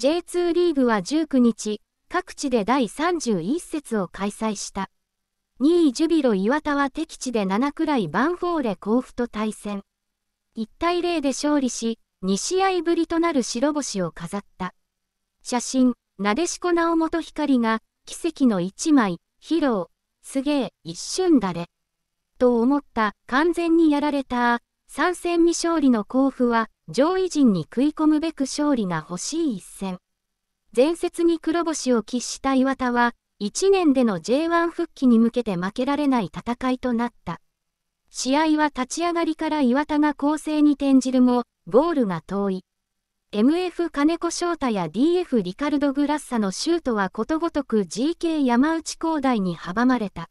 J2 リーグは19日、各地で第31節を開催した。2位ジュビロ岩田は敵地で7くらいバンフォーレ甲府と対戦。1対0で勝利し、2試合ぶりとなる白星を飾った。写真、なでしこ直本光が、奇跡の1枚、披露、すげえ、一瞬誰。と思った、完全にやられた。3戦未勝利の甲府は、上位陣に食い込むべく勝利が欲しい一戦。前節に黒星を喫した岩田は、1年での J1 復帰に向けて負けられない戦いとなった。試合は立ち上がりから岩田が攻勢に転じるも、ゴールが遠い。MF 金子翔太や DF リカルド・グラッサのシュートはことごとく GK 山内光大に阻まれた。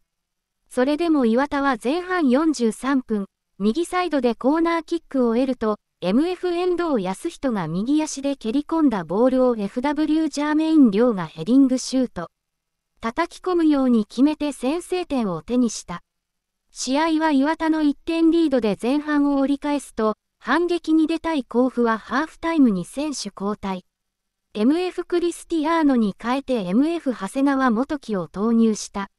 それでも岩田は前半43分、右サイドでコーナーキックを得ると、MF 遠藤康人が右足で蹴り込んだボールを FW ジャーメイン亮がヘディングシュート。叩き込むように決めて先制点を手にした。試合は岩田の1点リードで前半を折り返すと、反撃に出たい甲府はハーフタイムに選手交代。MF クリスティアーノに変えて MF 長谷川元樹を投入した。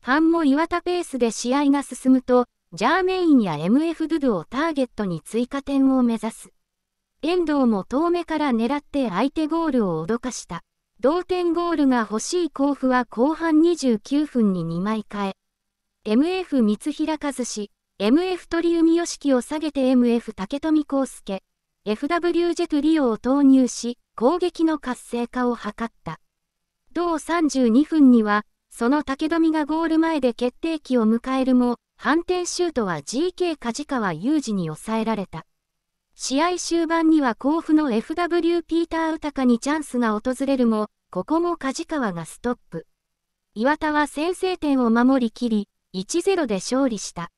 ファンも岩田ペースで試合が進むと、ジャーメインや MF ドゥドゥをターゲットに追加点を目指す。遠藤も遠目から狙って相手ゴールを脅かした。同点ゴールが欲しい甲府は後半29分に2枚替え。MF 三平和志、MF 鳥海良樹を下げて MF 竹富康介、FW ジェトリオを投入し、攻撃の活性化を図った。同32分には、その竹富がゴール前で決定機を迎えるも、反転シュートは GK 梶川裕二に抑えられた。試合終盤には甲府の FW ピーター・ウタカにチャンスが訪れるも、ここも梶川がストップ。岩田は先制点を守りきり、1-0で勝利した。